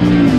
Bye.